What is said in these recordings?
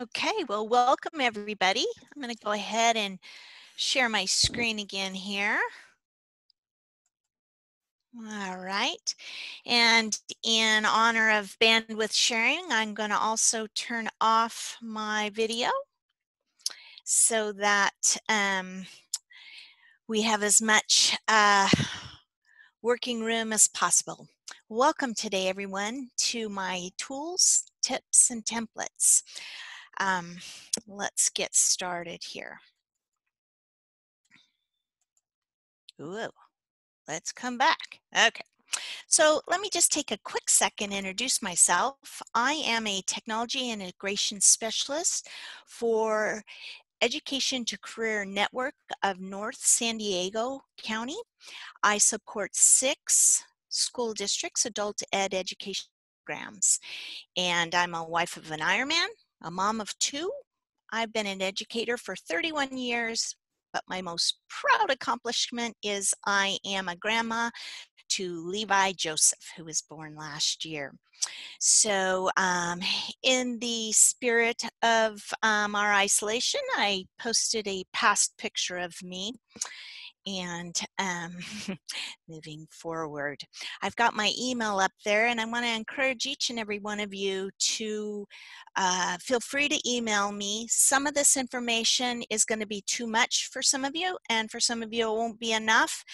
Okay, well, welcome everybody. I'm going to go ahead and share my screen again here. All right. And in honor of bandwidth sharing, I'm going to also turn off my video so that um, we have as much uh, working room as possible. Welcome today, everyone, to my tools, tips, and templates. Um, let's get started here. Ooh, let's come back. Okay. So let me just take a quick second introduce myself. I am a technology integration specialist for Education to Career Network of North San Diego County. I support six school districts, adult ed education programs. And I'm a wife of an Ironman, a mom of two. I've been an educator for 31 years, but my most proud accomplishment is I am a grandma to Levi Joseph, who was born last year. So, um, in the spirit of um, our isolation, I posted a past picture of me and um, moving forward. I've got my email up there, and I want to encourage each and every one of you to uh, feel free to email me. Some of this information is going to be too much for some of you, and for some of you, it won't be enough.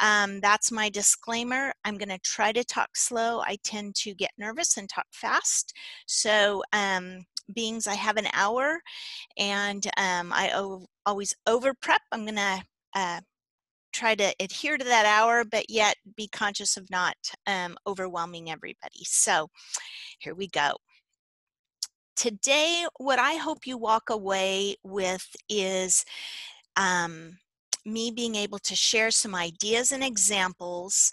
Um, that's my disclaimer. I'm going to try to talk slow. I tend to get nervous and talk fast. So, um, beings I have an hour and um, I always over prep, I'm going to uh, try to adhere to that hour, but yet be conscious of not um, overwhelming everybody. So here we go. Today, what I hope you walk away with is um, me being able to share some ideas and examples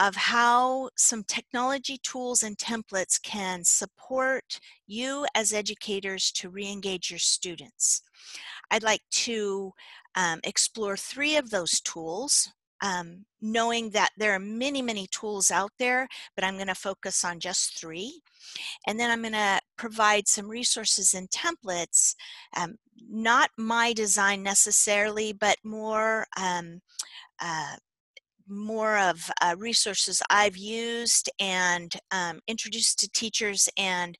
of how some technology tools and templates can support you as educators to re-engage your students. I'd like to um, explore three of those tools, um, knowing that there are many, many tools out there, but I'm going to focus on just three. And then I'm going to provide some resources and templates, um, not my design necessarily, but more um, uh, more of uh, resources I've used and um, introduced to teachers and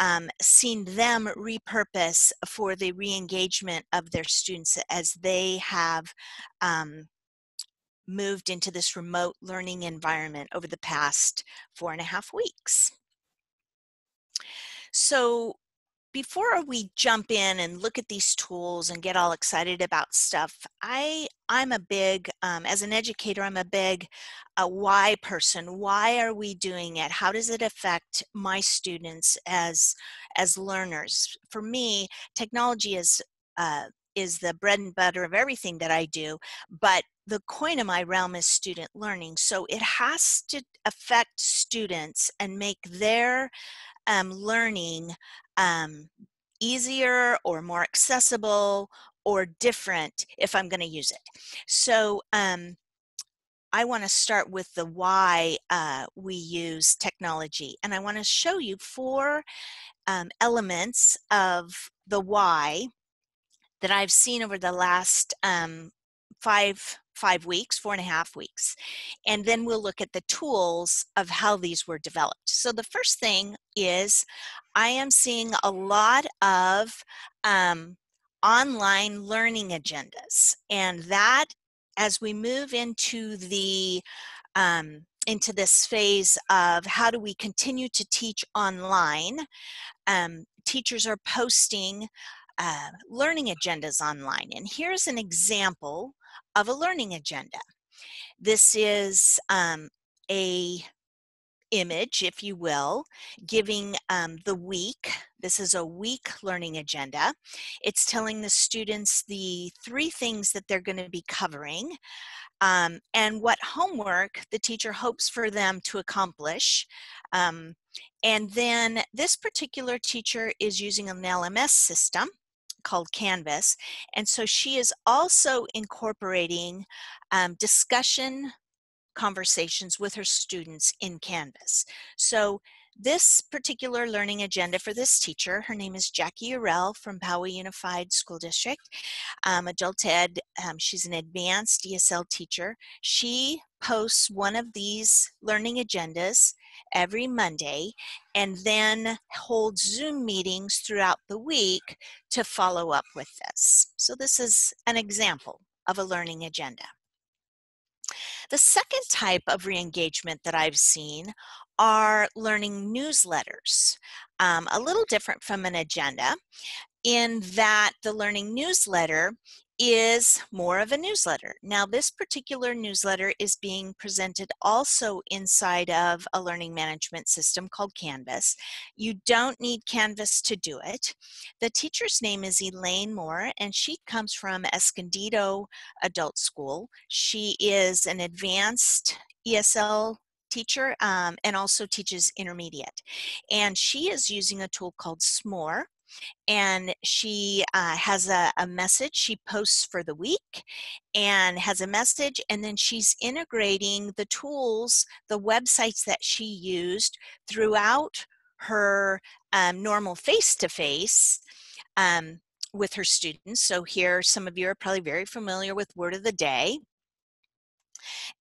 um, seen them repurpose for the re-engagement of their students as they have um, moved into this remote learning environment over the past four and a half weeks. So before we jump in and look at these tools and get all excited about stuff, I I'm a big um, as an educator I'm a big a why person. Why are we doing it? How does it affect my students as as learners? For me, technology is uh, is the bread and butter of everything that I do, but the coin of my realm is student learning. So it has to affect students and make their um, learning um, easier or more accessible or different if I'm going to use it. So um, I want to start with the why uh, we use technology. And I want to show you four um, elements of the why that I've seen over the last um, five five weeks, four and a half weeks. And then we'll look at the tools of how these were developed. So the first thing is I am seeing a lot of um, online learning agendas. And that, as we move into the um, into this phase of how do we continue to teach online, um, teachers are posting uh, learning agendas online. And here's an example of a learning agenda. This is um, a image, if you will, giving um, the week. This is a week learning agenda. It's telling the students the three things that they're going to be covering um, and what homework the teacher hopes for them to accomplish. Um, and then this particular teacher is using an LMS system called Canvas. And so she is also incorporating um, discussion conversations with her students in Canvas. So this particular learning agenda for this teacher, her name is Jackie Urell from Poway Unified School District, um, adult ed. Um, she's an advanced ESL teacher. She posts one of these learning agendas every Monday and then holds Zoom meetings throughout the week to follow up with this. So this is an example of a learning agenda. The second type of re-engagement that I've seen are learning newsletters, um, a little different from an agenda in that the learning newsletter is more of a newsletter. Now, this particular newsletter is being presented also inside of a learning management system called Canvas. You don't need Canvas to do it. The teacher's name is Elaine Moore, and she comes from Escondido Adult School. She is an advanced ESL teacher um, and also teaches intermediate. And she is using a tool called Smore and she uh, has a, a, message she posts for the week and has a message and then she's integrating the tools the websites that she used throughout her um, normal face-to-face um, with her students. So here some of you are probably very familiar with word of the day.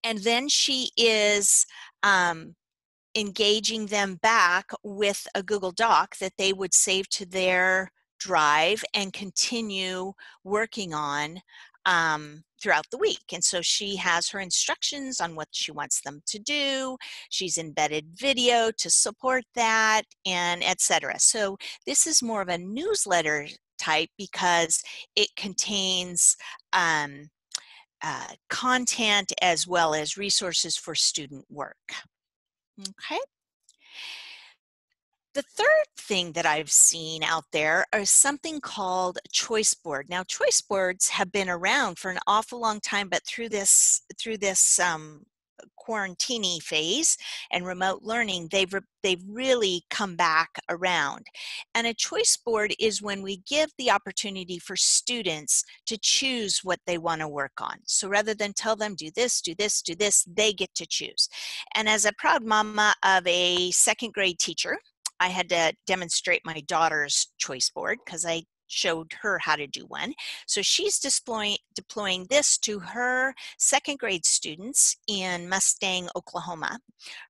And then she is um, engaging them back with a Google Doc that they would save to their drive and continue working on um, throughout the week. And so she has her instructions on what she wants them to do. She's embedded video to support that and etc. So this is more of a newsletter type because it contains um, uh, content as well as resources for student work. Okay. The third thing that I've seen out there is something called choice board. Now, choice boards have been around for an awful long time, but through this through this um, quarantini phase and remote learning, they've, they've really come back around. And a choice board is when we give the opportunity for students to choose what they want to work on. So rather than tell them, do this, do this, do this, they get to choose. And as a proud mama of a second grade teacher, I had to demonstrate my daughter's choice board because I showed her how to do one. So she's deploying, deploying this to her second grade students in Mustang, Oklahoma.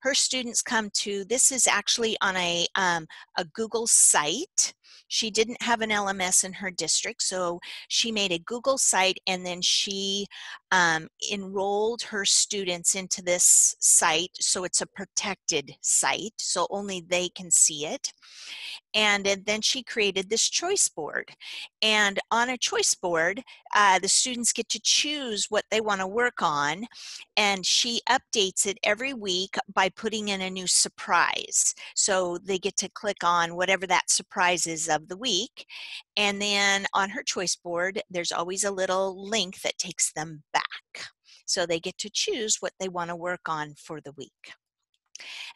Her students come to, this is actually on a, um, a Google site. She didn't have an LMS in her district, so she made a Google site and then she um, enrolled her students into this site. So it's a protected site, so only they can see it. And then she created this choice board. And on a choice board, uh, the students get to choose what they want to work on. And she updates it every week by putting in a new surprise. So they get to click on whatever that surprise is of the week. And then on her choice board, there's always a little link that takes them back. So they get to choose what they want to work on for the week.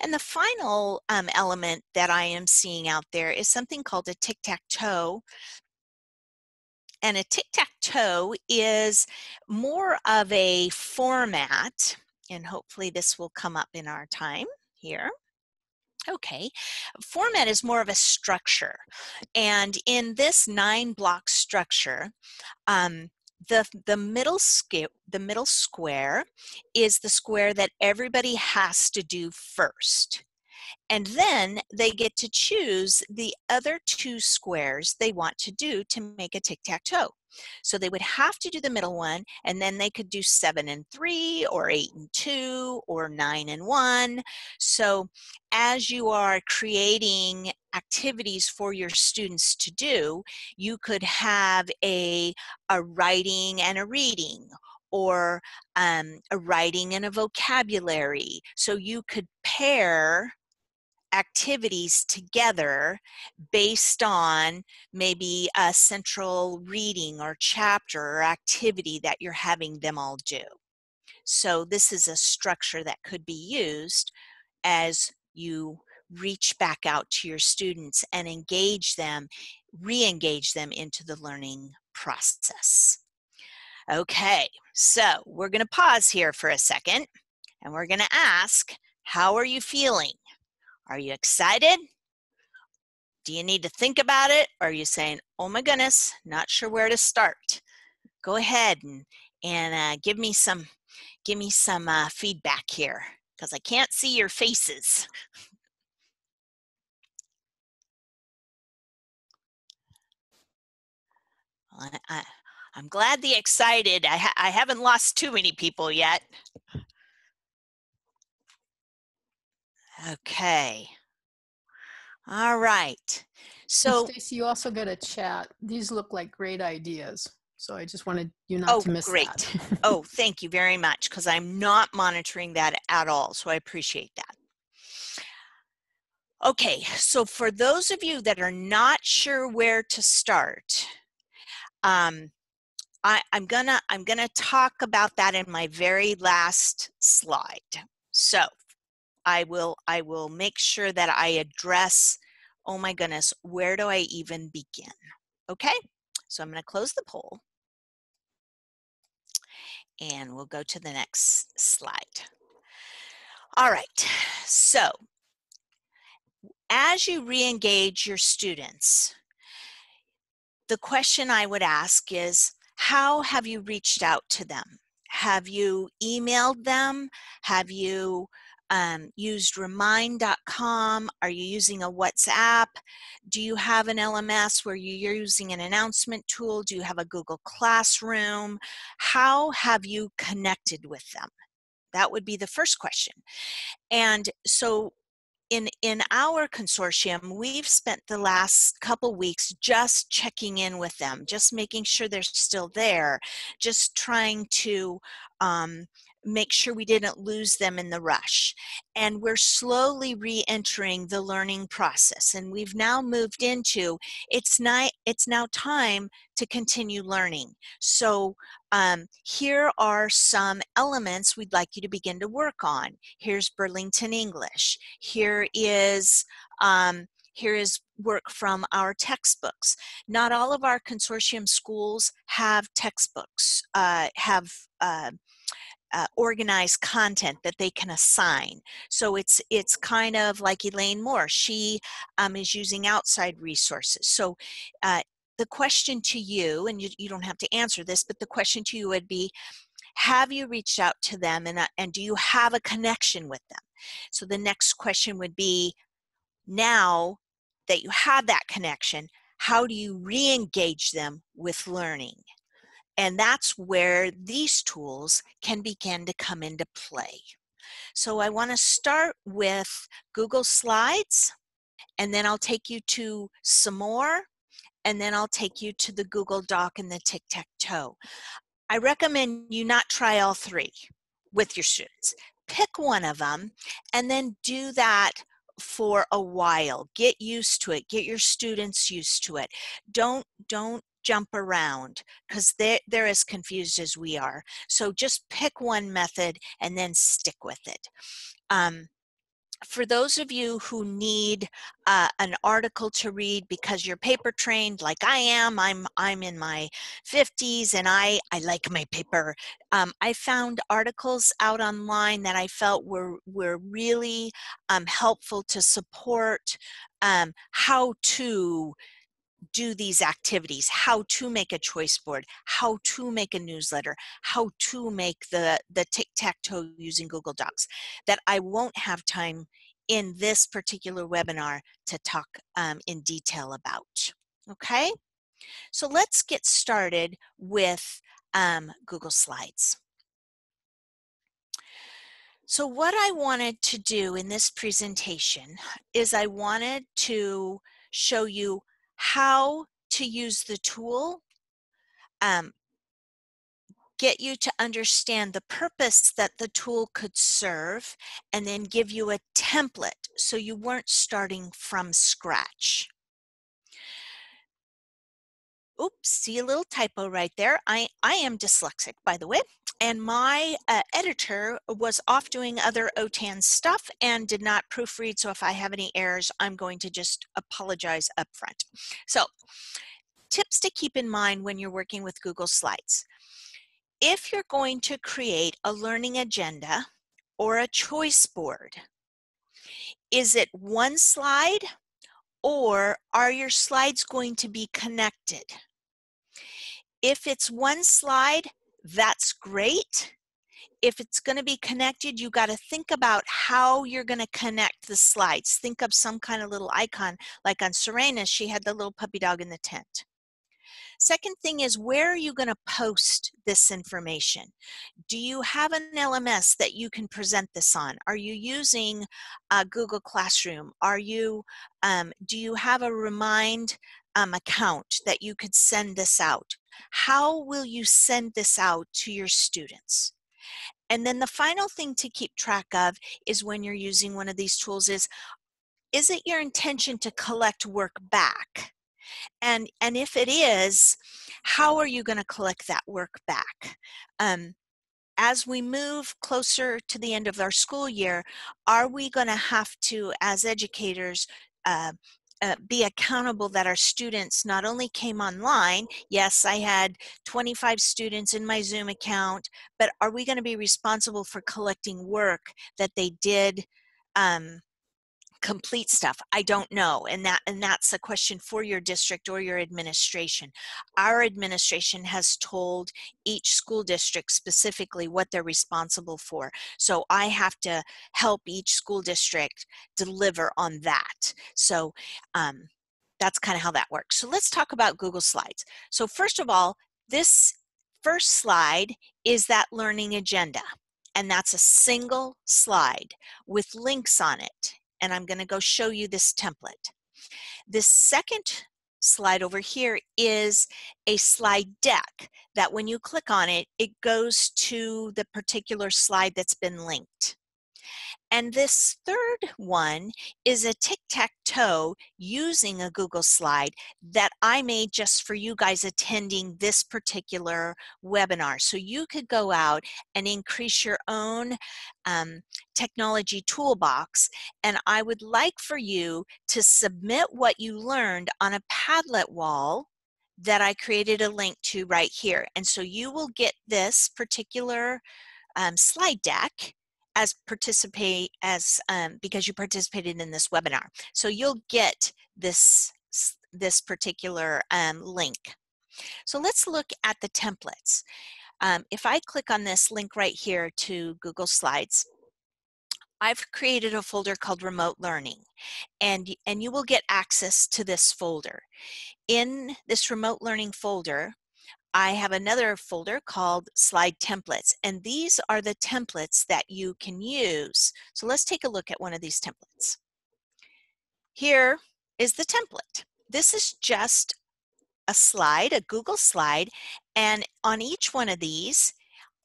And the final um, element that I am seeing out there is something called a tic-tac-toe. And a tic-tac-toe is more of a format, and hopefully this will come up in our time here. Okay, format is more of a structure. And in this nine block structure, um, the the middle scale the middle square is the square that everybody has to do first. And then they get to choose the other two squares they want to do to make a tic-tac-toe so they would have to do the middle one, and then they could do seven and three, or eight and two, or nine and one. So as you are creating activities for your students to do, you could have a, a writing and a reading, or um, a writing and a vocabulary. So you could pair activities together based on maybe a central reading or chapter or activity that you're having them all do. So this is a structure that could be used as you reach back out to your students and engage them, re-engage them into the learning process. Okay, so we're going to pause here for a second and we're going to ask, how are you feeling? Are you excited? Do you need to think about it? Or are you saying, oh my goodness, not sure where to start? Go ahead and, and uh, give me some, give me some uh, feedback here because I can't see your faces. I, I'm glad the excited. I, ha I haven't lost too many people yet. Okay. All right. So Stacey, you also got a chat. These look like great ideas. So I just wanted you not oh, to miss great. that. oh, thank you very much because I'm not monitoring that at all. So I appreciate that. Okay, so for those of you that are not sure where to start, um, I, I'm gonna I'm gonna talk about that in my very last slide. So I will I will make sure that I address, oh my goodness, where do I even begin? Okay, so I'm gonna close the poll and we'll go to the next slide. All right, so as you re-engage your students, the question I would ask is, how have you reached out to them? Have you emailed them? Have you um, used remind.com? Are you using a WhatsApp? Do you have an LMS where you're using an announcement tool? Do you have a Google Classroom? How have you connected with them? That would be the first question. And so in in our consortium we've spent the last couple weeks just checking in with them just making sure they're still there just trying to um, make sure we didn't lose them in the rush. And we're slowly re-entering the learning process. And we've now moved into, it's, not, it's now time to continue learning. So um, here are some elements we'd like you to begin to work on. Here's Burlington English. Here is um, here is work from our textbooks. Not all of our consortium schools have textbooks, uh, have uh, uh, organized content that they can assign. So it's it's kind of like Elaine Moore. She um, is using outside resources. So uh, the question to you, and you, you don't have to answer this, but the question to you would be, have you reached out to them and, uh, and do you have a connection with them? So the next question would be, now that you have that connection, how do you re-engage them with learning? And that's where these tools can begin to come into play. So I want to start with Google Slides, and then I'll take you to some more, and then I'll take you to the Google Doc and the tic-tac-toe. I recommend you not try all three with your students. Pick one of them and then do that for a while. Get used to it. Get your students used to it. Don't don't jump around because they're, they're as confused as we are. So just pick one method and then stick with it. Um, for those of you who need uh, an article to read because you're paper trained like I am, I'm I'm in my 50s and I I like my paper. Um, I found articles out online that I felt were were really um, helpful to support um, how to do these activities, how to make a choice board, how to make a newsletter, how to make the, the tic-tac-toe using Google Docs, that I won't have time in this particular webinar to talk um, in detail about, okay? So let's get started with um, Google Slides. So what I wanted to do in this presentation is I wanted to show you how to use the tool, um, get you to understand the purpose that the tool could serve, and then give you a template so you weren't starting from scratch. Oops, see a little typo right there. I, I am dyslexic, by the way and my uh, editor was off doing other OTAN stuff and did not proofread. So if I have any errors, I'm going to just apologize up front. So tips to keep in mind when you're working with Google Slides. If you're going to create a learning agenda or a choice board, Is it one slide or are your slides going to be connected? If it's one slide, that's great. If it's going to be connected, you got to think about how you're going to connect the slides. Think of some kind of little icon, like on Serena, she had the little puppy dog in the tent. Second thing is where are you going to post this information? Do you have an LMS that you can present this on? Are you using uh, Google Classroom? Are you, um, do you have a Remind um, account that you could send this out? How will you send this out to your students? And then the final thing to keep track of is when you're using one of these tools is, is it your intention to collect work back? And, and if it is, how are you going to collect that work back? Um, as we move closer to the end of our school year, are we going to have to, as educators, uh, uh, be accountable that our students not only came online, yes, I had 25 students in my Zoom account, but are we going to be responsible for collecting work that they did um, complete stuff i don't know and that and that's a question for your district or your administration. Our administration has told each school district specifically what they're responsible for so i have to help each school district deliver on that. So um, that's kind of how that works. So let's talk about google slides. So first of all this first slide is that learning agenda and that's a single slide with links on it and I'm going to go show you this template. This second slide over here is a slide deck that when you click on it, it goes to the particular slide that's been linked. And this third one is a tic-tac-toe using a Google slide that I made just for you guys attending this particular webinar. So you could go out and increase your own um, technology toolbox. And I would like for you to submit what you learned on a Padlet wall that I created a link to right here. And so you will get this particular um, slide deck as participate as um, because you participated in this webinar. So you'll get this this particular um, link. So let's look at the templates. Um, if I click on this link right here to Google Slides, I've created a folder called Remote Learning, and, and you will get access to this folder. In this Remote Learning folder, I have another folder called slide templates and these are the templates that you can use. So let's take a look at one of these templates. Here is the template. This is just a slide, a Google slide, and on each one of these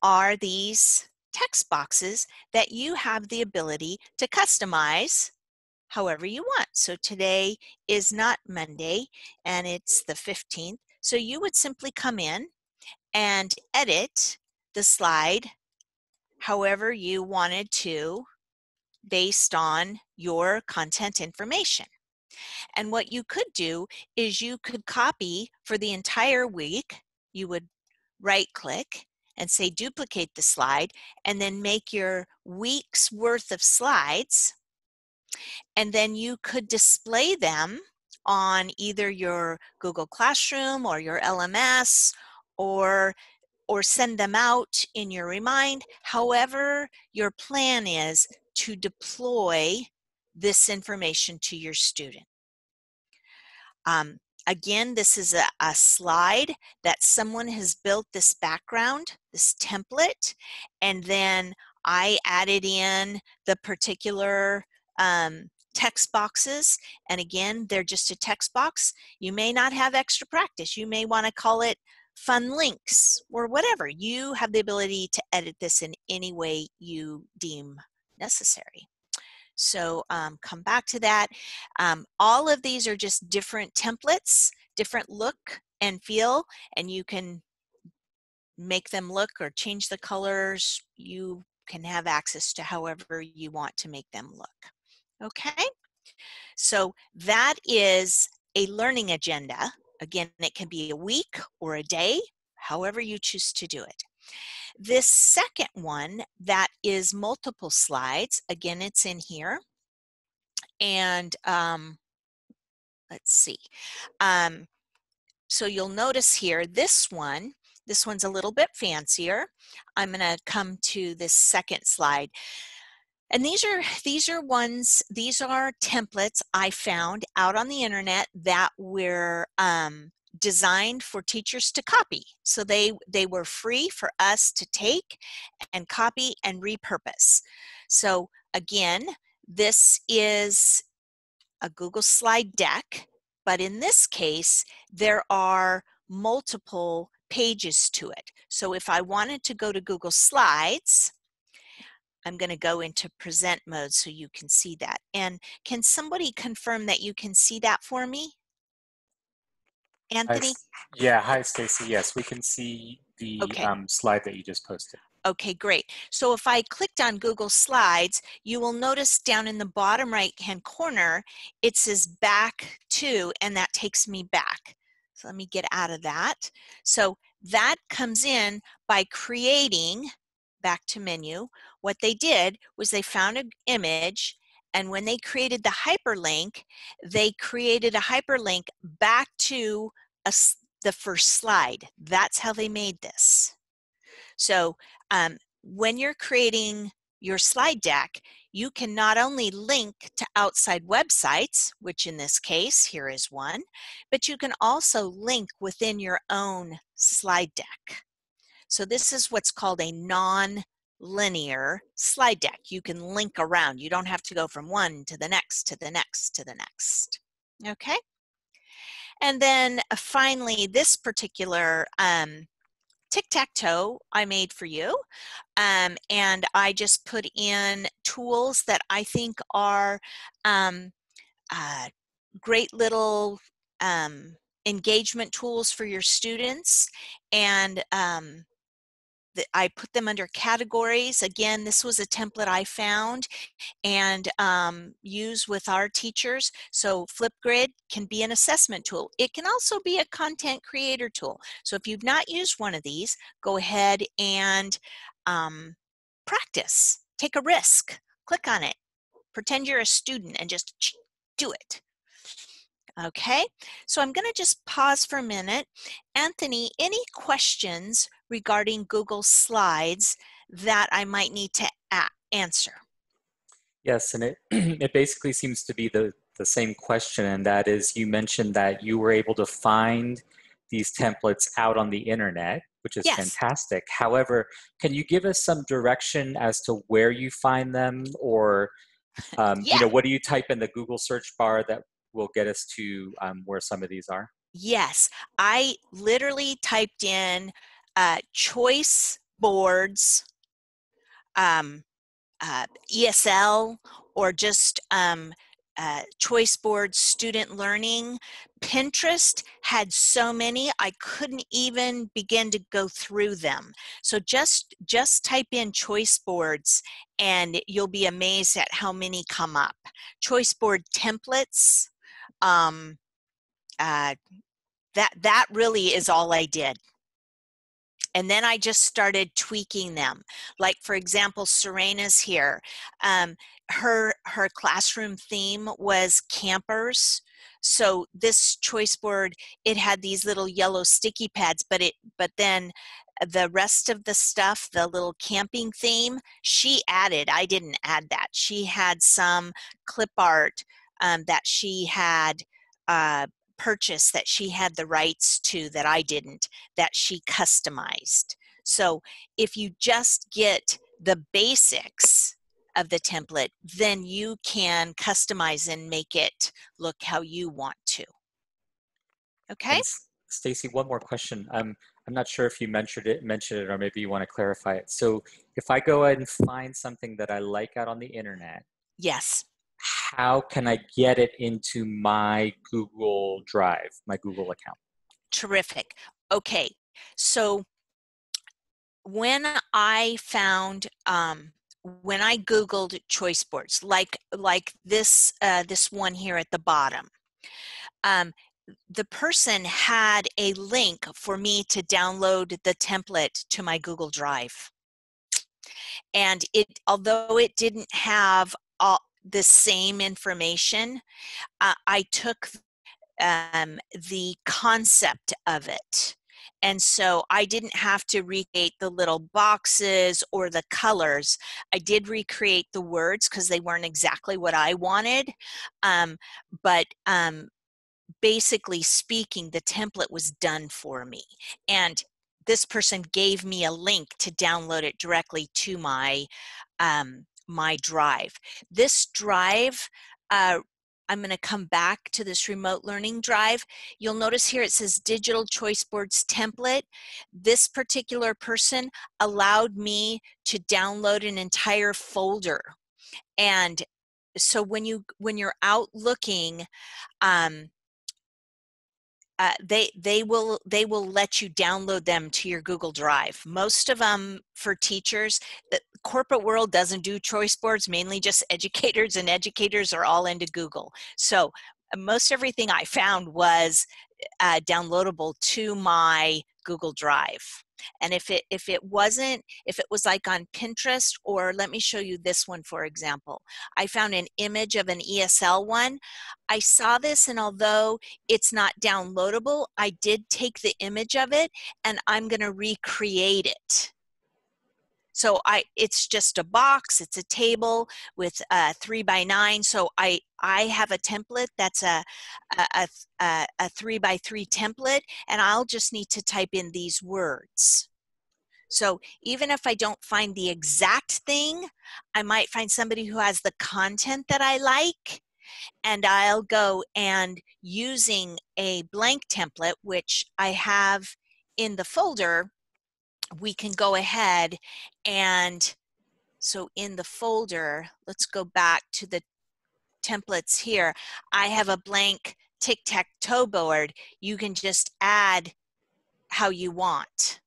are these text boxes that you have the ability to customize however you want. So today is not Monday and it's the 15th. So you would simply come in and edit the slide however you wanted to based on your content information. And what you could do is you could copy for the entire week. You would right click and say duplicate the slide and then make your week's worth of slides. And then you could display them on either your Google Classroom or your LMS or or send them out in your remind however your plan is to deploy this information to your student. Um, again this is a, a, slide that someone has built this background this template and then I added in the particular um, text boxes. And again, they're just a text box. You may not have extra practice. You may want to call it fun links or whatever. You have the ability to edit this in any way you deem necessary. So um, come back to that. Um, all of these are just different templates, different look and feel, and you can make them look or change the colors. You can have access to however you want to make them look. Okay, so that is a learning agenda. Again, it can be a week or a day, however you choose to do it. This second one that is multiple slides, again, it's in here. and um, let's see. Um, so you'll notice here, this one, this one's a little bit fancier. I'm gonna come to this second slide. And these are these are ones these are templates I found out on the internet that were um, designed for teachers to copy. So they they were free for us to take and copy and repurpose. So again, this is a Google slide deck, but in this case, there are multiple pages to it. So if I wanted to go to Google Slides, I'm going to go into present mode so you can see that. And can somebody confirm that you can see that for me? Anthony? Hi, yeah, hi Stacey. Yes, we can see the okay. um, slide that you just posted. Okay, great. So if I clicked on Google Slides, you will notice down in the bottom right hand corner, it says back to, and that takes me back. So let me get out of that. So that comes in by creating back to menu, what they did was they found an image and when they created the hyperlink, they created a hyperlink back to a, the first slide. That's how they made this. So um, when you're creating your slide deck, you can not only link to outside websites, which in this case, here is one, but you can also link within your own slide deck. So this is what's called a non linear slide deck. You can link around. You don't have to go from one to the next, to the next, to the next. Okay? And then uh, finally, this particular um, tic-tac-toe I made for you. Um, and I just put in tools that I think are um, uh, great little um, engagement tools for your students and um, I put them under categories. Again, this was a template I found and um, use with our teachers. So Flipgrid can be an assessment tool. It can also be a content creator tool. So if you've not used one of these, go ahead and um, practice. Take a risk. Click on it. Pretend you're a student and just do it. Okay, so I'm going to just pause for a minute. Anthony, any questions regarding Google Slides that I might need to answer? Yes, and it, it basically seems to be the, the same question, and that is you mentioned that you were able to find these templates out on the internet, which is yes. fantastic. However, can you give us some direction as to where you find them or um, yeah. you know what do you type in the google search bar that will get us to um, where some of these are? Yes, I literally typed in uh, choice boards, um, uh, ESL, or just um, uh, choice boards student learning. Pinterest had so many I couldn't even begin to go through them. So just just type in choice boards and you'll be amazed at how many come up. Choice board templates, um, uh, that that really is all I did. And then I just started tweaking them. Like for example, Serena's here. Um, her her classroom theme was campers. So this choice board, it had these little yellow sticky pads, but it but then the rest of the stuff, the little camping theme, she added. I didn't add that. She had some clip art um, that she had uh, purchased that she had the rights to that I didn't, that she customized. So if you just get the basics of the template, then you can customize and make it look how you want to. Okay? Stacey, one more question. Um, I'm not sure if you mentioned it, mentioned it, or maybe you want to clarify it. So, if I go ahead and find something that I like out on the internet, yes, how can I get it into my Google Drive, my Google account? Terrific. Okay, so when I found um, when I googled choice boards, like like this uh, this one here at the bottom, um, the person had a link for me to download the template to my Google Drive, and it although it didn't have all the same information. Uh, I took um, the concept of it. And so I didn't have to recreate the little boxes or the colors. I did recreate the words because they weren't exactly what I wanted. Um, but um, basically speaking, the template was done for me. And this person gave me a link to download it directly to my um, my drive. This drive uh, I'm going to come back to this remote learning drive. You'll notice here it says digital choice boards template. This particular person allowed me to download an entire folder. And so when you when you're out looking um, uh, they they will they will let you download them to your Google Drive. Most of them for teachers, the corporate world doesn't do choice boards. Mainly just educators, and educators are all into Google. So most everything I found was uh, downloadable to my Google Drive. And if it if it wasn't, if it was like on Pinterest, or let me show you this one for example. I found an image of an ESL one. I saw this, and although it's not downloadable, I did take the image of it, and I'm going to recreate it. So I, it's just a box, it's a table with a three by nine. So I, I have a template that's a, a, a, a three by three template and I'll just need to type in these words. So even if I don't find the exact thing, I might find somebody who has the content that I like and I'll go and using a blank template, which I have in the folder, we can go ahead and so in the folder, let's go back to the templates here. I have a blank tic-tac-toe board. You can just add how you want.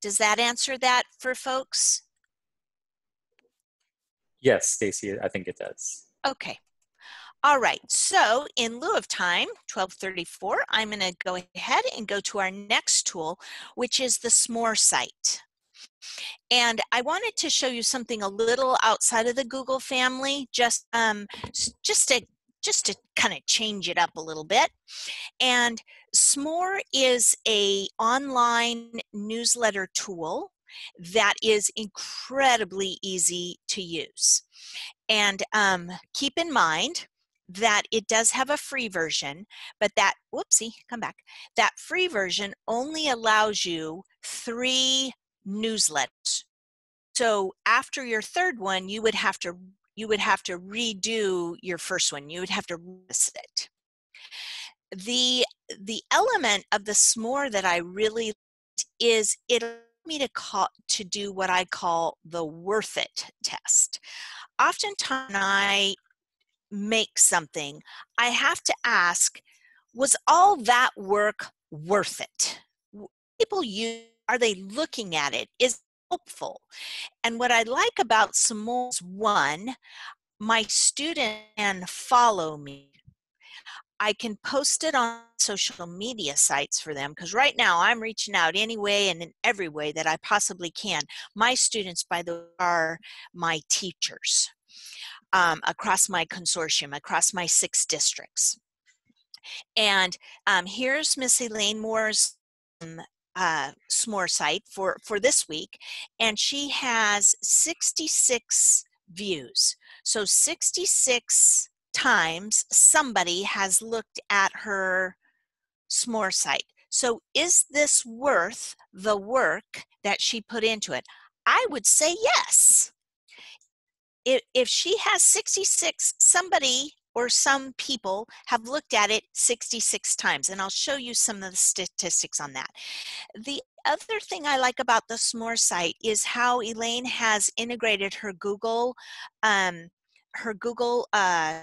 Does that answer that for folks? Yes, Stacey, I think it does. Okay. All right, so in lieu of time, 1234, I'm gonna go ahead and go to our next tool, which is the Smore site. And I wanted to show you something a little outside of the Google family, just, um, just to just to kind of change it up a little bit. And Smore is a online newsletter tool that is incredibly easy to use. And um, keep in mind that it does have a free version, but that, whoopsie, come back, that free version only allows you three newsletters. So after your third one, you would have to you would have to redo your first one. You would have to list it. The the element of the Smore that I really is it me to call to do what I call the worth it test. Oftentimes I make something, I have to ask, was all that work worth it? People use, are they looking at it? Is helpful? And what I like about Smore is one, my student can follow me. I can post it on social media sites for them because right now I'm reaching out any way and in every way that I possibly can. My students, by the way, are my teachers um, across my consortium, across my six districts. And um, here's Miss Elaine Moore's um, uh, Smore site for, for this week, and she has 66 views. So 66 times somebody has looked at her Smore site. So is this worth the work that she put into it? I would say yes if, if she has 66, somebody or some people have looked at it 66 times, and I'll show you some of the statistics on that. The other thing I like about the Smore site is how Elaine has integrated her Google um, her Google uh,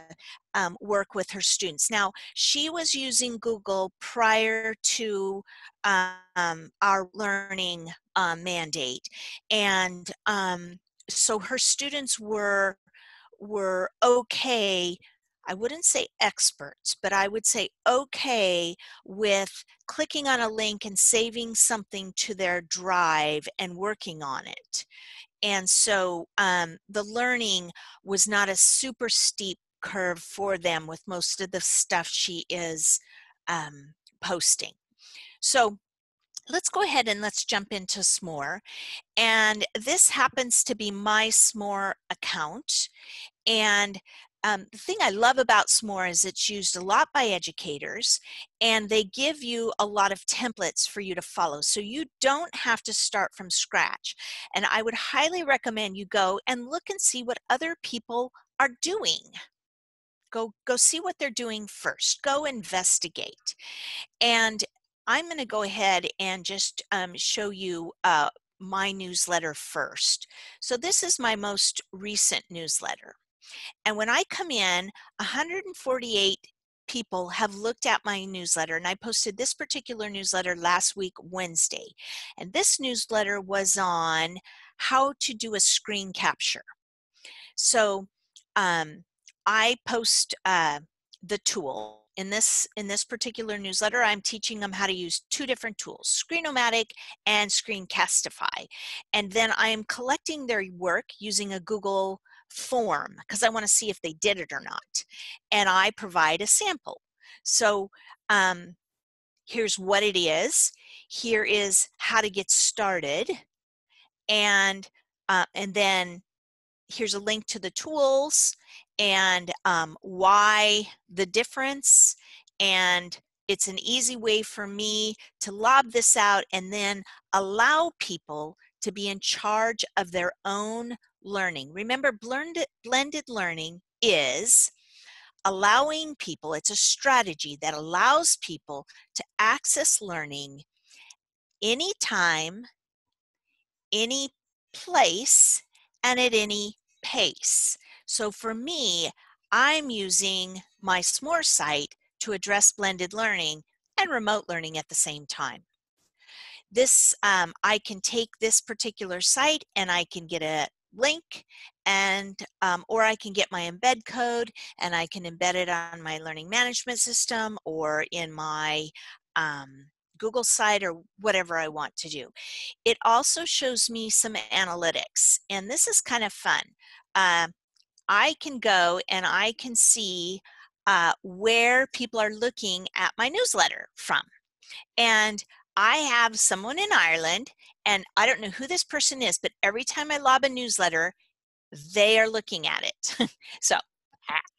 um, work with her students. Now, she was using Google prior to um, our learning uh, mandate, and um, so her students were were okay I wouldn't say experts, but I would say okay with clicking on a link and saving something to their drive and working on it. and so um, the learning was not a super steep curve for them with most of the stuff she is um, posting. So let's go ahead and let's jump into Smore. And this happens to be my Smore account. And um, the thing I love about Smore is it's used a lot by educators and they give you a lot of templates for you to follow. So you don't have to start from scratch. And I would highly recommend you go and look and see what other people are doing. Go, go see what they're doing first. Go investigate. And I'm going to go ahead and just um, show you uh, my newsletter first. So this is my most recent newsletter. And when I come in, 148 people have looked at my newsletter and I posted this particular newsletter last week, Wednesday. And this newsletter was on how to do a screen capture. So um, I post uh, the tool in this in this particular newsletter i'm teaching them how to use two different tools Screencast-O-Matic and screencastify and then i am collecting their work using a google form because I want to see if they did it or not. And I provide a sample. So um, here's what it is. Here is how to get started. And, uh, and then here's a link to the tools and um, why the difference. And it's an easy way for me to lob this out and then allow people to be in charge of their own learning. Remember, blended, blended learning is allowing people, it's a strategy that allows people to access learning anytime, any place, and at any pace. So for me, I'm using my Smore site to address blended learning and remote learning at the same time this um, I can take this particular site and I can get a link and um, or I can get my embed code and I can embed it on my learning management system or in my um, Google site or whatever I want to do. It also shows me some analytics and this is kind of fun. Uh, I can go and I can see uh, where people are looking at my newsletter from. And I have someone in Ireland, and I don't know who this person is, but every time I lob a newsletter, they are looking at it. so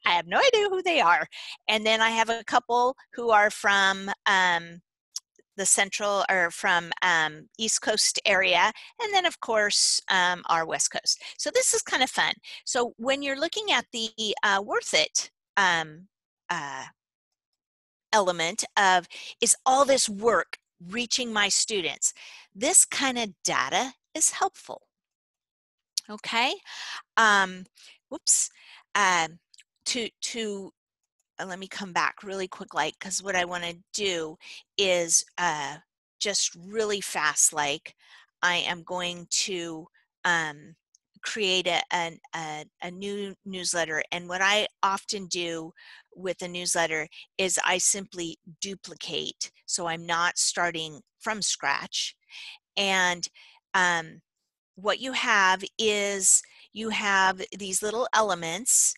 I have no idea who they are. And then I have a couple who are from um, the central or from um, East Coast area, and then of course um, our West Coast. So this is kind of fun. So when you're looking at the uh, worth it um, uh, element of is all this work reaching my students. This kind of data is helpful. Okay, um, whoops. Uh, to to let me come back really quick, like because what I want to do is uh, just really fast, like I am going to um, create a, a, a, new newsletter. And what I often do with a newsletter is I simply duplicate. So I'm not starting from scratch. And um, what you have is you have these little elements.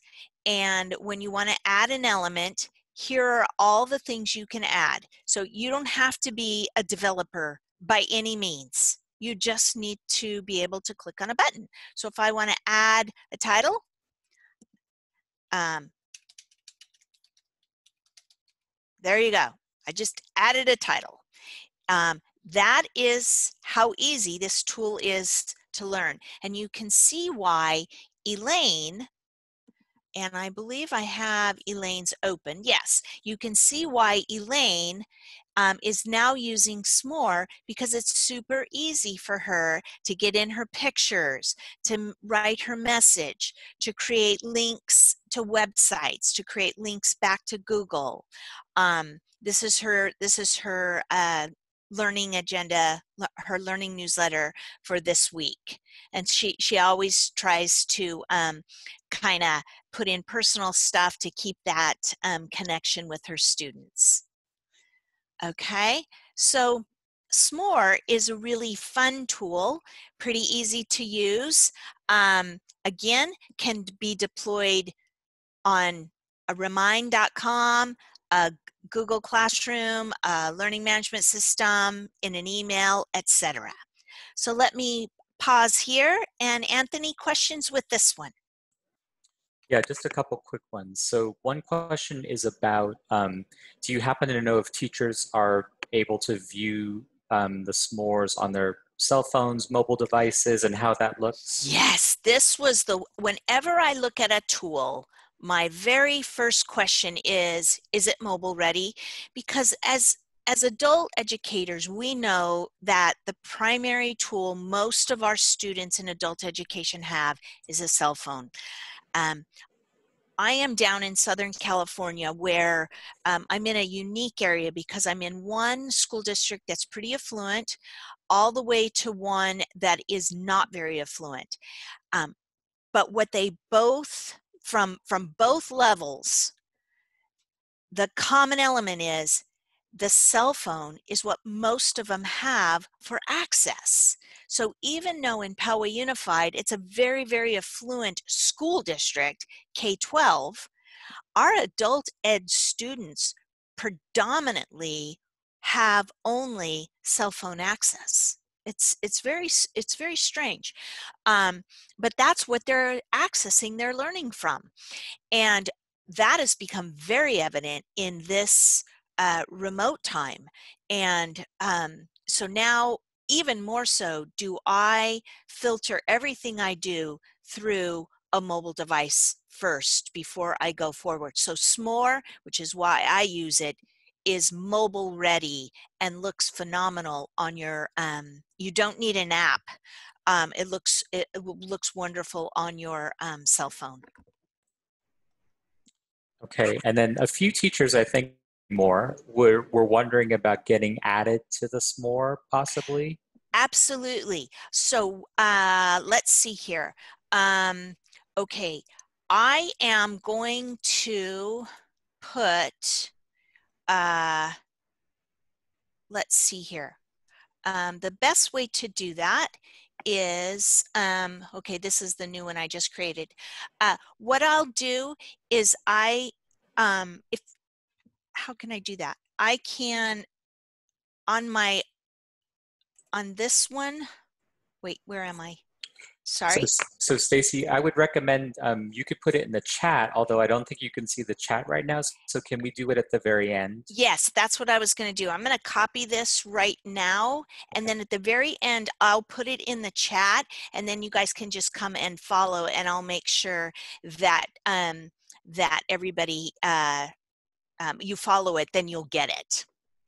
And when you want to add an element, here are all the things you can add. So you don't have to be a developer by any means. You just need to be able to click on a button. So if I want to add a title, um, there you go. I just added a title. Um, that is how easy this tool is to learn. And you can see why Elaine, and I believe I have Elaine's open. Yes, you can see why Elaine um, is now using Smore because it's super easy for her to get in her pictures, to write her message, to create links to websites, to create links back to Google. Um, this is her. This is her uh, learning agenda, her learning newsletter for this week, and she she always tries to um, kind of put in personal stuff to keep that um, connection with her students. Okay, so Smore is a really fun tool, pretty easy to use. Um, again, can be deployed on a remind.com, a Google Classroom, a learning management system, in an email, etc. So let me pause here. And Anthony, questions with this one? Yeah, just a couple quick ones. So one question is about, um, do you happen to know if teachers are able to view um, the Smores on their cell phones, mobile devices, and how that looks? Yes, this was the, whenever I look at a tool, my very first question is, is it mobile ready? Because as as adult educators, we know that the primary tool most of our students in adult education have is a cell phone. Um, I am down in Southern California where um, I'm in a unique area because I'm in one school district that's pretty affluent, all the way to one that is not very affluent. Um, but what they both, from, from both levels, the common element is the cell phone is what most of them have for access. So even though in Poway Unified, it's a very, very affluent school district, K-12, our adult ed students predominantly have only cell phone access. It's, it's, very, it's very strange. Um, but that's what they're accessing their learning from. And that has become very evident in this uh, remote time. And um, so now, even more so, do I filter everything I do through a mobile device first before I go forward. So Smore, which is why I use it, is mobile ready and looks phenomenal on your, um, you don't need an app. Um, it looks it looks wonderful on your um, cell phone. Okay, and then a few teachers I think more. We're, we're wondering about getting added to this more possibly. Absolutely. So uh, let's see here. Um, okay, I am going to put, uh, let's see here. Um, the best way to do that is, um, okay, this is the new one I just created. Uh, what I'll do is I, um, if how can I do that? I can, on my, on this one, wait, where am I? Sorry. So, so Stacey, I would recommend um, you could put it in the chat, although I don't think you can see the chat right now. So can we do it at the very end? Yes, that's what I was going to do. I'm going to copy this right now. And then at the very end, I'll put it in the chat and then you guys can just come and follow and I'll make sure that, um, that everybody uh, um, you follow it, then you'll get it.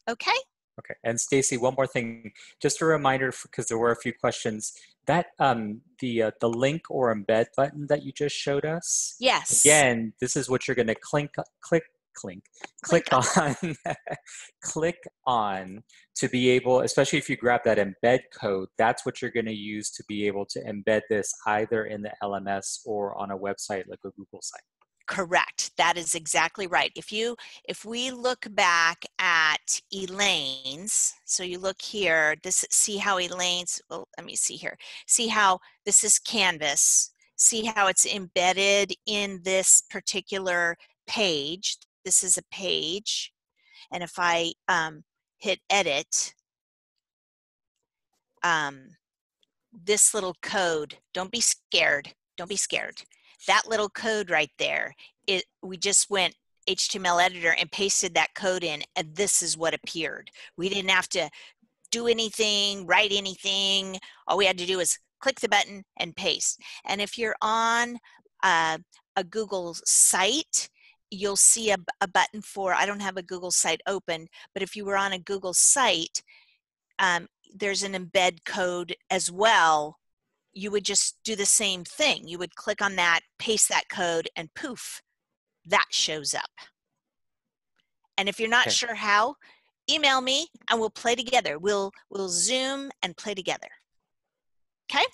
Okay? Okay. And Stacey, one more thing, just a reminder, because there were a few questions. That um, the uh, the link or embed button that you just showed us. Yes. Again, this is what you're going to click click click click, click on click on to be able especially if you grab that embed code that's what you're going to use to be able to embed this either in the lms or on a website like a google site Correct. That is exactly right. If you if we look back at Elaine's, so you look here, this see how Elaine's, well, let me see here. See how this is Canvas. See how it's embedded in this particular page. This is a page. And if I um, hit edit, um, this little code, don't be scared. Don't be scared that little code right there, it, we just went HTML editor and pasted that code in and this is what appeared. We didn't have to do anything, write anything. All we had to do was click the button and paste. And if you're on uh, a Google site, you'll see a, a, button for, I don't have a Google site open, but if you were on a Google site, um, there's an embed code as well you would just do the same thing. You would click on that, paste that code, and poof, that shows up. And if you're not okay. sure how, email me and we'll play together. We'll we'll Zoom and play together. Okay?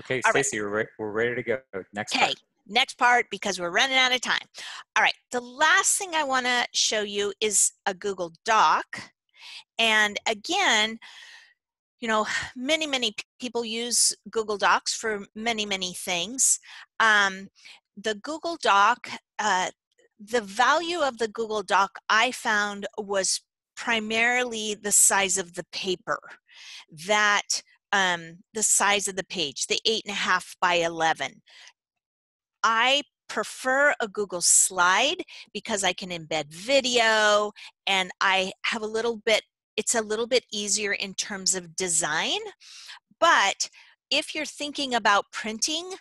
Okay, Stacey, right. we're, we're ready to go. Next okay. Next part because we're running out of time. All right, the last thing I want to show you is a Google Doc. And again, you know, many, many people use Google Docs for many, many things. Um, the Google Doc, uh, the value of the Google Doc I found was primarily the size of the paper, that um, the size of the page, the eight and a half by 11. I prefer a Google slide because I can embed video and I have a little bit, it's a little bit easier in terms of design. But if you're thinking about printing,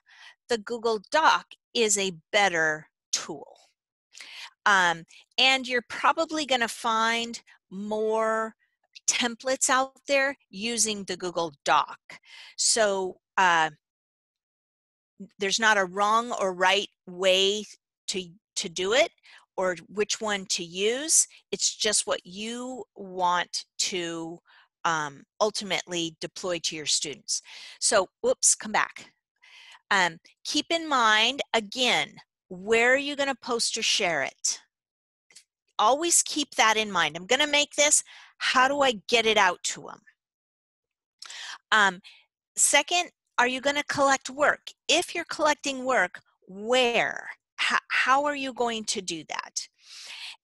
the Google Doc is a better tool. Um, and you're probably going to find more templates out there using the Google Doc. So uh, there's not a wrong or right way to, to do it or which one to use. It's just what you want to um, ultimately deploy to your students. So, whoops, come back. Um, keep in mind, again, where are you going to post or share it? Always keep that in mind. I'm going to make this. How do I get it out to them? Um, second, are you going to collect work? If you're collecting work, where? How, how are you going to do that?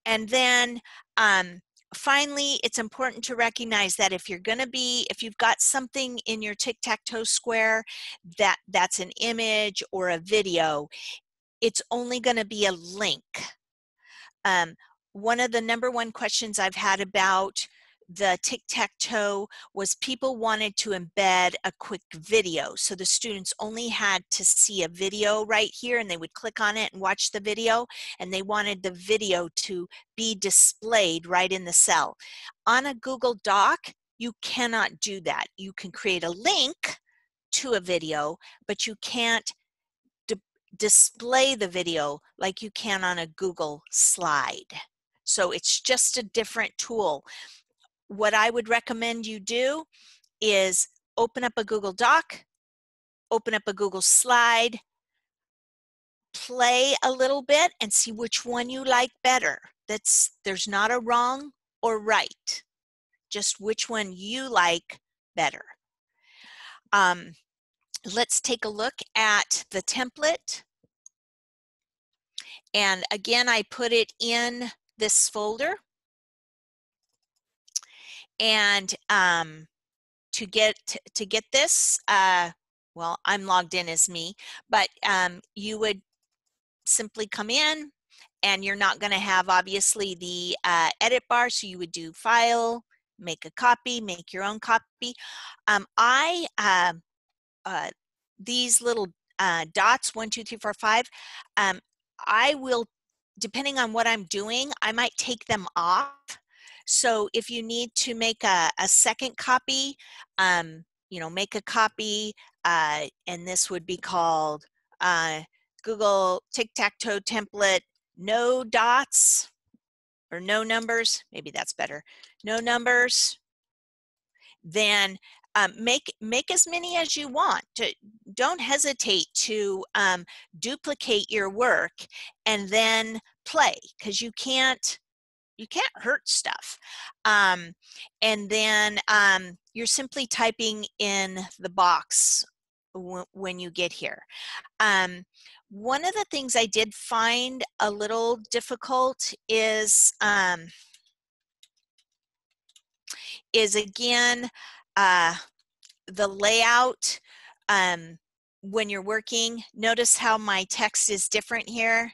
And then um, finally, it's important to recognize that if you're going to be, if you've got something in your tic-tac-toe square that that's an image or a video, it's only going to be a link. Um, one of the number one questions I've had about the tic-tac-toe was people wanted to embed a quick video. So the students only had to see a video right here and they would click on it and watch the video and they wanted the video to be displayed right in the cell. On a Google Doc, you cannot do that. You can create a link to a video, but you can't display the video like you can on a Google slide. So it's just a different tool what I would recommend you do is open up a Google Doc, open up a Google slide, play a little bit and see which one you like better. That's there's not a wrong or right, just which one you like better. Um, let's take a look at the template. And again, I put it in this folder and um, to get to get this uh, well i'm logged in as me but um, you would simply come in and you're not going to have obviously the uh, edit bar so you would do file make a copy make your own copy. Um, i uh, uh, these little uh, dots one two three four five um, i will depending on what i'm doing i might take them off so if you need to make a, a second copy, um, you know, make a copy, uh, and this would be called uh, Google Tic-Tac-Toe template, no dots or no numbers, maybe that's better, no numbers, then um, make make as many as you want. To, don't hesitate to um, duplicate your work and then play because you can't you can't hurt stuff. Um, and then um, you're simply typing in the box when you get here. Um, one of the things I did find a little difficult is um, is again uh, the layout um, when you're working. Notice how my text is different here,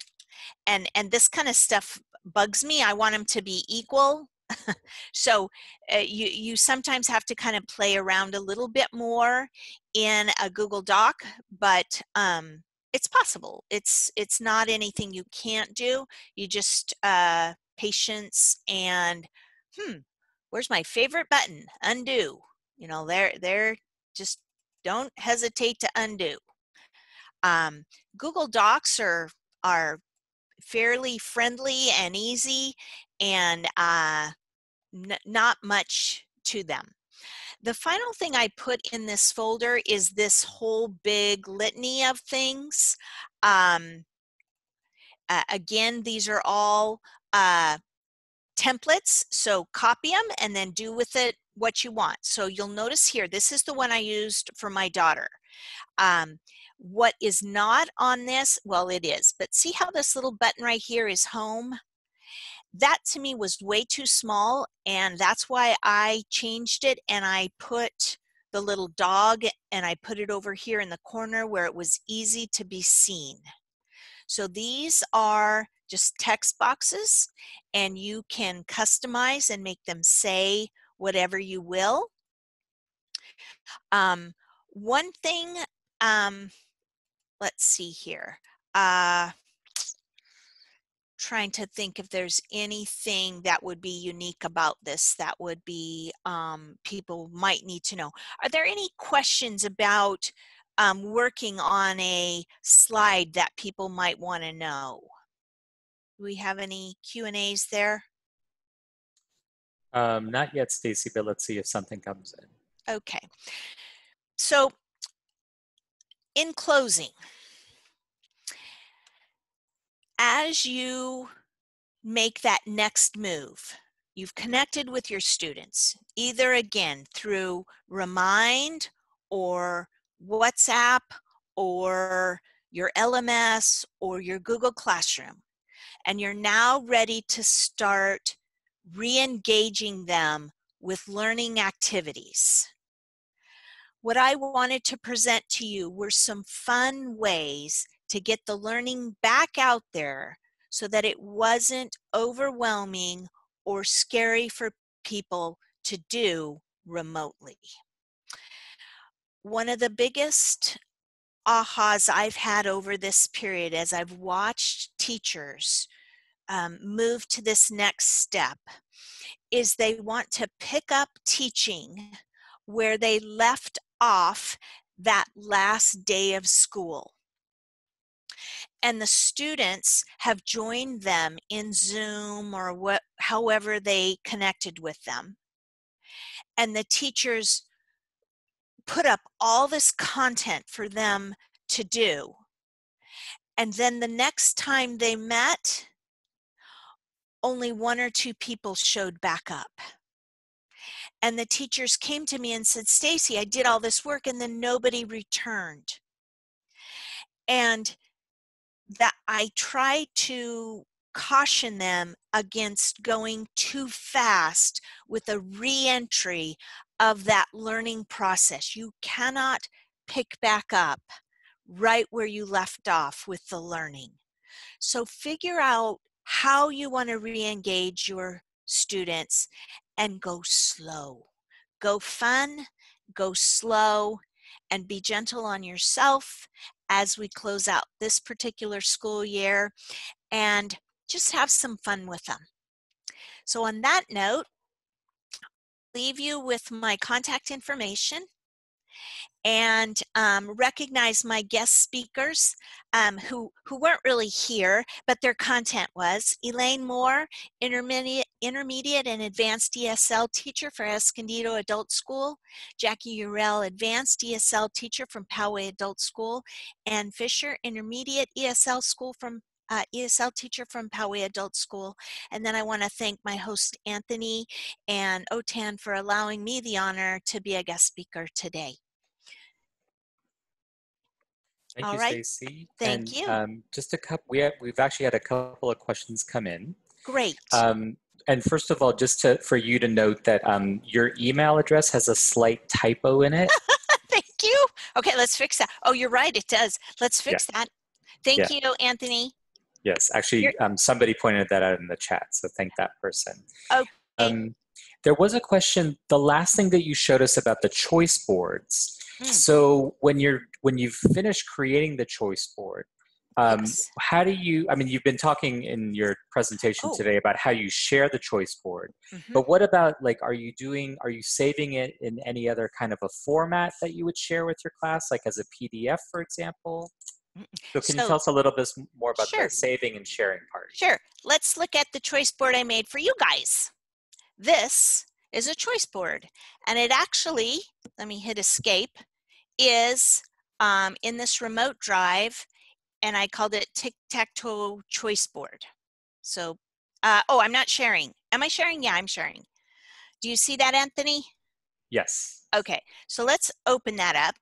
and and this kind of stuff bugs me. I want them to be equal. so uh, you you sometimes have to kind of play around a little bit more in a Google Doc, but um, it's possible. It's it's not anything you can't do. You just uh, patience and hmm, where's my favorite button? Undo. You know, there there just don't hesitate to undo. Um, Google Docs are are fairly friendly and easy and uh, n- not much to them. The final thing I put in this folder is this whole big litany of things. Um, uh, again, these are all uh, templates, so copy them and then do with it what you want. So you'll notice here, this is the one I used for my daughter. Um, what is not on this, well, it is, but see how this little button right here is home? That to me was way too small, and that's why I changed it and I put the little dog and I put it over here in the corner where it was easy to be seen. So these are just text boxes and you can customize and make them say whatever you will. Um, one thing, um, let's see here. Uh, trying to think if there's anything that would be unique about this that would be um, people might need to know. Are there any questions about um, working on a slide that people might want to know? Do we have any Q and A's there? Um, not yet, Stacey, but let's see if something comes in. Okay. So, in closing, as you make that next move, you've connected with your students, either again through Remind or WhatsApp or your LMS or your Google Classroom, and you're now ready to start re engaging them with learning activities. What I wanted to present to you were some fun ways to get the learning back out there so that it wasn't overwhelming or scary for people to do remotely. One of the biggest ahas I've had over this period as I've watched teachers um, move to this next step is they want to pick up teaching where they left off that last day of school and the students have joined them in Zoom or what, however they connected with them. And the teachers put up all this content for them to do. And then the next time they met, only one or two people showed back up. And the teachers came to me and said, Stacey, I did all this work and then nobody returned. And that I try to caution them against going too fast with a reentry of that learning process. You cannot pick back up right where you left off with the learning. So figure out how you want to re-engage your students and go slow. Go fun, go slow, and be gentle on yourself as we close out this particular school year and just have some fun with them. So, on that note, leave you with my contact information and um, recognize my guest speakers um, who, who weren't really here, but their content was Elaine Moore, intermediate, intermediate and advanced ESL teacher for Escondido Adult School, Jackie Urell, advanced ESL teacher from Poway Adult School, and Fisher, intermediate ESL school from uh, ESL teacher from Poway Adult School. And then I want to thank my host Anthony and OTAN for allowing me the honor to be a guest speaker today. Thank All you, right. Stacey. Thank and, you. Um, just a couple. We have, we've actually had a couple of questions come in. Great. Um, and first of all, just to, for you to note that um, your email address has a slight typo in it. Thank you. Okay, let's fix that. Oh, you're right. It does. Let's fix that. Thank Yeah. you, Anthony. Yes, actually, um, somebody pointed that out in the chat, so thank that person. Okay. There was a question. The last thing that you showed us about the choice boards. Hmm. So when you're when you've finished creating the choice board, um, Yes. how do you? I mean, you've been talking in your presentation Oh. today about how you share the choice board. Mhm. But what about like, are you doing? Are you saving it in any other kind of a format that you would share with your class, like as a PDF, for example? Mm, So can you tell us a little bit more about Sure. the saving and sharing part? Sure. Let's look at the choice board I made for you guys. This is a choice board, and it actually, let me hit escape, is um, in this remote drive, and I called it tic tac toe choice board. So, uh, oh, I'm not sharing. Am I sharing? Yeah, I'm sharing. Do you see that, Anthony? Yes. Okay, so let's open that up.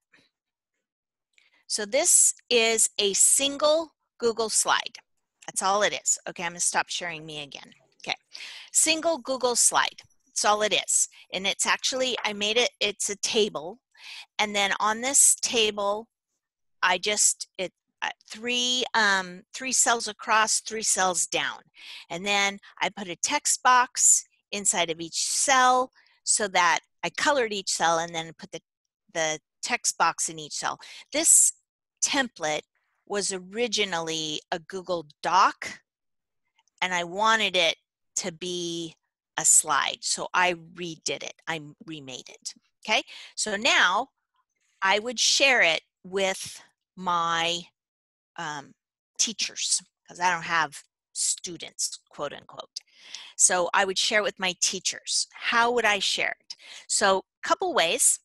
So this is a single Google slide. That's all it is. Okay, I'm gonna stop sharing me again. Okay, single Google slide. That's all it is. And it's actually, I made it, it's a table. And then on this table, I just, it, uh, three um, three cells across, three cells down. And then I put a text box inside of each cell so that I colored each cell and then put the, the text box in each cell. This template was originally a Google Doc and I wanted it to be a slide. So I redid it, I remade it. Okay, so now I would share it with my um, teachers because I don't have students, quote unquote. So I would share with my teachers. How would I share it? So a couple ways.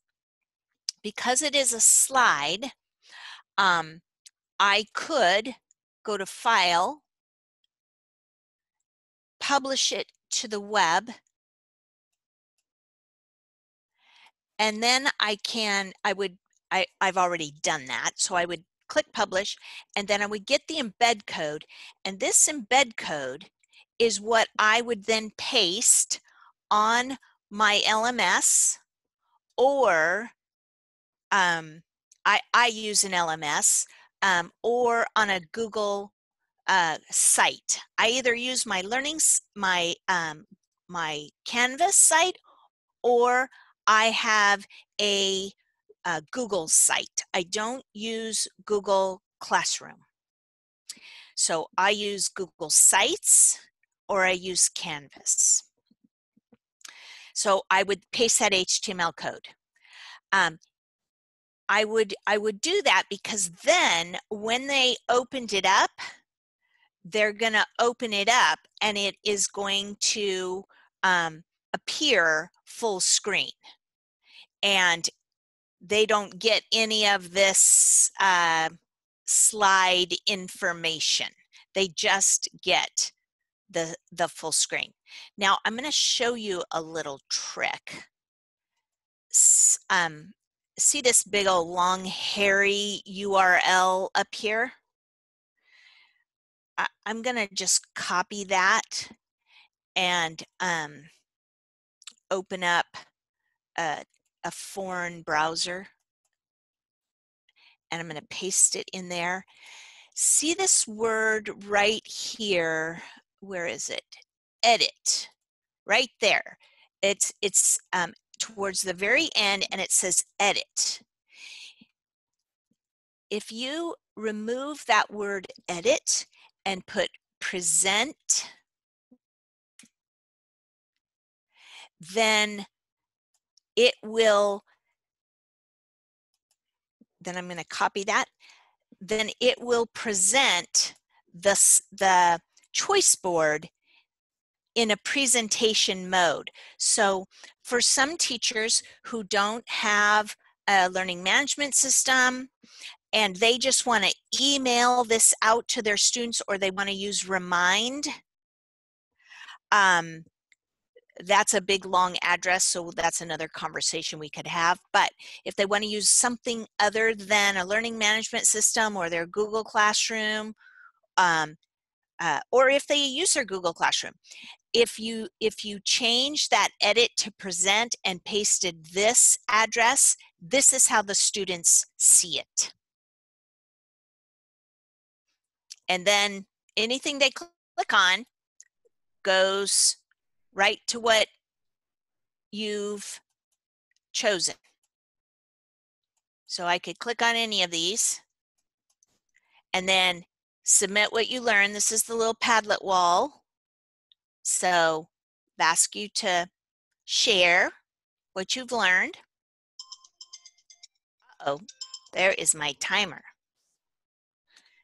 Because it is a slide, um, I could go to File, publish it to the web, and then I can, I would, I, I've already done that, so I would click publish, and then I would get the embed code. And this embed code is what I would then paste on my LMS or um, I, I use an LMS um, or on a Google uh, site. I either use my learning, my um, my Canvas site, or I have a uh, Google site. I don't use Google Classroom. So I use Google Sites or I use Canvas. So I would paste that HTML code. Um, I would I would do that because then when they opened it up, they're going to open it up and it is going to um, appear full screen. And they don't get any of this uh, slide information. They just get the, the full screen. Now I'm going to show you a little trick. Um, see this big old long hairy URL up here? I, am going to just copy that and um, open up a a foreign browser and I'm going to paste it in there. See this word right here. Where is it? Edit. Right there. It's it's um, towards the very end and it says edit. If you remove that word edit and put present, then it will, then I'm going to copy that, then it will present the, the choice board in a presentation mode. So for some teachers who don't have a learning management system and they just want to email this out to their students or they want to use Remind, um, that's a big long address so that's another conversation we could have but if they want to use something other than a learning management system or their google classroom um, uh, or if they use their google classroom. If you if you change that edit to present and pasted this address this is how the students see it and then anything they click on goes right to what you've chosen. So I could click on any of these and then submit what you learned. This is the little Padlet wall. So ask you to share what you've learned. Oh there is my timer.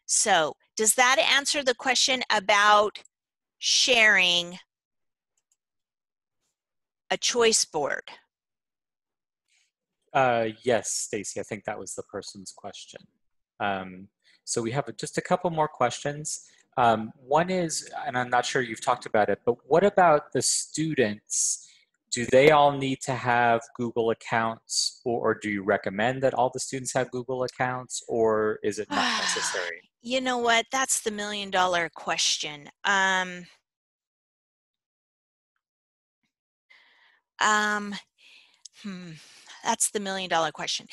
So does that answer the question about sharing a choice board? Uh, yes, Stacey, I think that was the person's question. Um, so we have just a couple more questions. Um, one is, and I'm not sure you've talked about it, but what about the students do they all need to have Google accounts, or, or do you recommend that all the students have Google accounts, or is it not necessary? You know what? That's the million dollar question. Um, um, hmm, that's the million dollar question.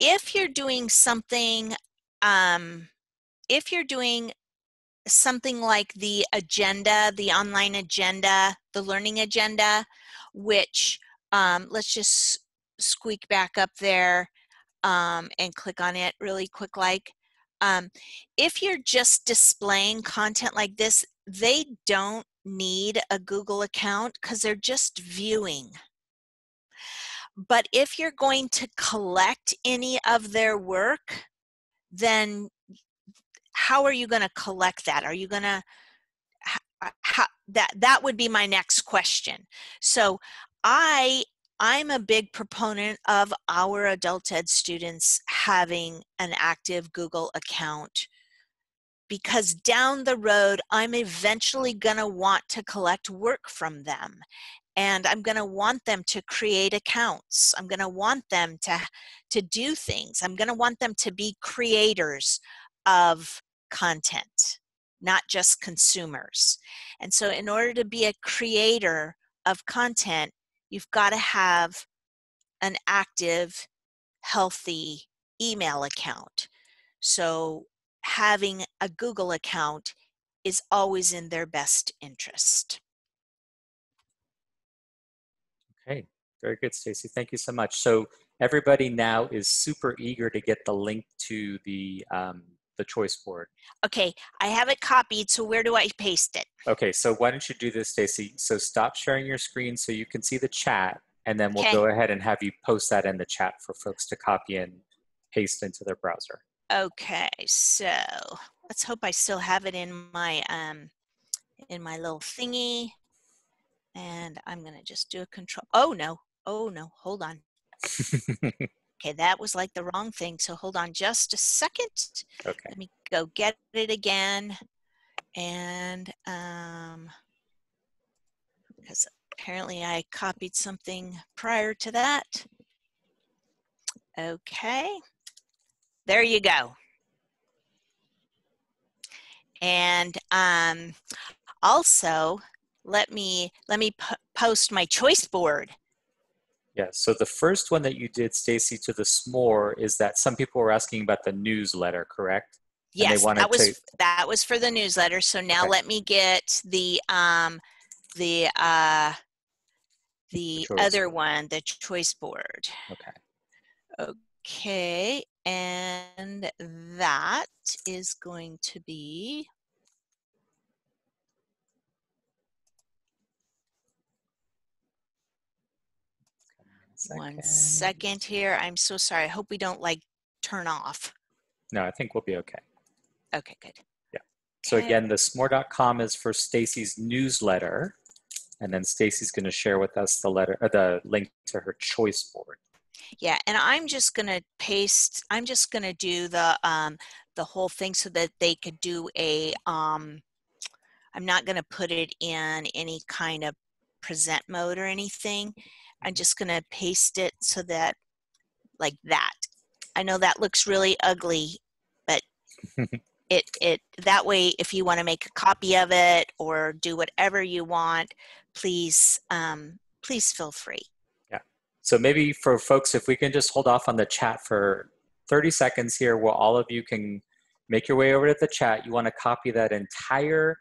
If you're doing something, um, if you're doing something like the agenda, the online agenda, the learning agenda, which um, let's just squeak back up there um, and click on it really quick like. Um, if you're just displaying content like this, they don't need a Google account because they're just viewing. But if you're going to collect any of their work, then how are you going to collect that? Are you going to that that would be my next question. So I I'm a big proponent of our adult ed students having an active Google account because down the road, I'm eventually going to want to collect work from them. And I'm going to want them to create accounts. I'm going to want them to, to do things. I'm going to want them to be creators of content, not just consumers. And so, in order to be a creator of content, you've got to have an active, healthy email account. So, having a Google account is always in their best interest. Okay, very good, Stacey. Thank you so much. So everybody now is super eager to get the link to the um, the choice board. Okay, I have it copied, so where do I paste it? Okay, so why don't you do this, Stacey? So stop sharing your screen so you can see the chat, and then we'll Okay. go ahead and have you post that in the chat for folks to copy and paste into their browser. Okay, so let's hope I still have it in my um in my little thingy. And I'm gonna just do a control. Oh no, oh no, hold on. Okay, that was like the wrong thing. So hold on just a second. okay. Let me go get it again. And um because apparently I copied something prior to that. Okay. There you go. And um, also, let me let me po- post my choice board. Yeah, so the first one that you did, Stacey, to the Smore is that some people were asking about the newsletter, correct? Yes, that was to- that was for the newsletter. So now Okay. let me get the um, the uh, the choice other one, the choice board. Okay. Okay, and that is going to be one second here. I'm so sorry. I hope we don't like turn off. No, I think we'll be okay. Okay, good. Yeah. So Okay. again, the Smore.com is for Stacey's newsletter, and then Stacey's going to share with us the letter, or the link to her choice board. Yeah, and I'm just gonna paste. I'm just gonna do the um, the whole thing so that they could do a. Um, I'm not gonna put it in any kind of present mode or anything. I'm just gonna paste it so that, like that. I know that looks really ugly, but it it that way, if you want to make a copy of it or do whatever you want, please um, please feel free. Yeah. So maybe for folks, if we can just hold off on the chat for 30 seconds here, where all of you can make your way over to the chat. You want to copy that entire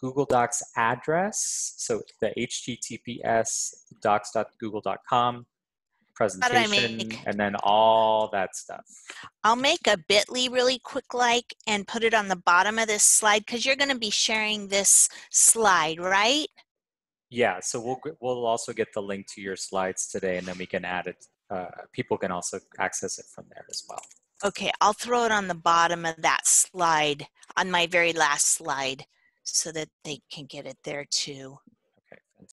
Google Docs address. So the HTTPS docs.google.com presentation, and then all that stuff. I'll make a bit.ly really quick like and put it on the bottom of this slide because you're going to be sharing this slide, right? Yeah, so we'll we'll also get the link to your slides today, and then we can add it. Uh, people can also access it from there as well. Okay, I'll throw it on the bottom of that slide, on my very last slide, so that they can get it there too.